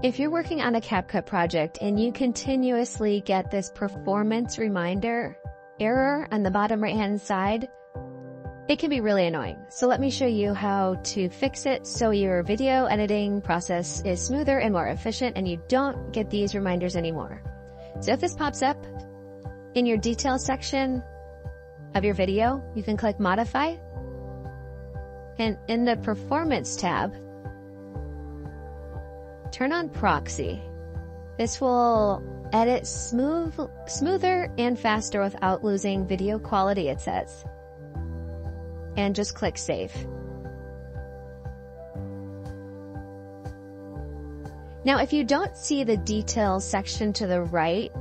If you're working on a CapCut project and you continuously get this performance reminder error on the bottom right hand side, it can be really annoying. So let me show you how to fix it so your video editing process is smoother and more efficient and you don't get these reminders anymore. So if this pops up in your details section of your video, you can click modify and in the performance tab, turn on proxy. This will edit smooth, smoother and faster without losing video quality, it says. And just click save. Now, if you don't see the details section to the right,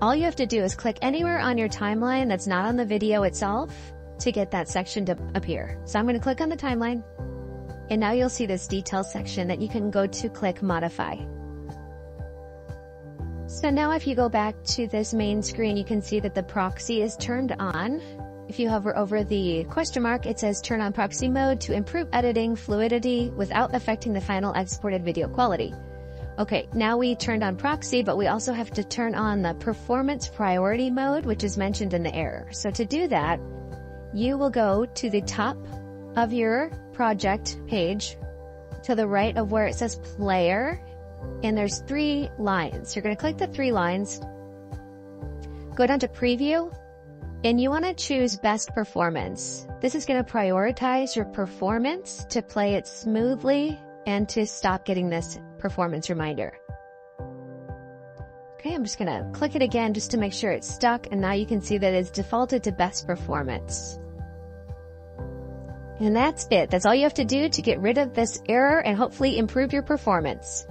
all you have to do is click anywhere on your timeline that's not on the video itself to get that section to appear. So I'm going to click on the timeline and now you'll see this detail section that you can go to click modify. So now if you go back to this main screen, you can see that the proxy is turned on. If you hover over the question mark, it says turn on proxy mode to improve editing fluidity without affecting the final exported video quality. Okay, now we turned on proxy, but we also have to turn on the performance priority mode, which is mentioned in the error. So to do that, you will go to the top of your project page to the right of where it says player and there's three lines. You're going to click the three lines, go down to preview and you want to choose best performance. This is going to prioritize your performance to play it smoothly and to stop getting this performance reminder. Okay, I'm just going to click it again just to make sure it's stuck and now you can see that it's defaulted to best performance. And that's it. That's all you have to do to get rid of this error and hopefully improve your performance.